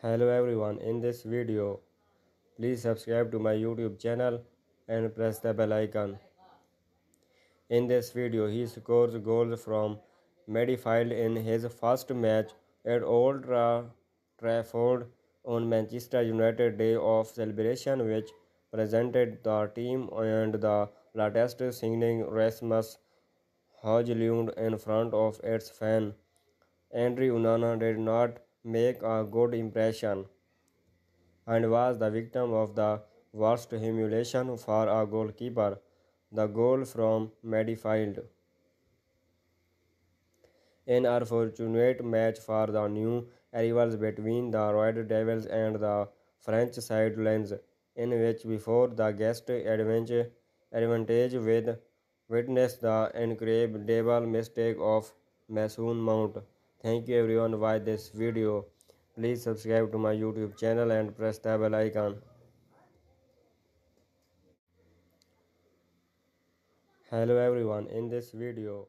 Hello everyone, in this video, please subscribe to my YouTube channel and press the bell icon. In this video, he scores goals from midfield in his first match at Old Trafford on Manchester United Day of Celebration which presented the team and the latest signing Rasmus Højlund in front of its fans. Andre Onana did not make a good impression and was the victim of the worst humiliation for a goalkeeper, the goal from midfield. An unfortunate match for the new arrivals between the Red Devils and the French side Lens, in which before the guest advantage with witnessed the incredible mistake of Mason Mount. Thank you everyone watch this video. Please subscribe to my YouTube channel and press the bell icon. Hello everyone in this video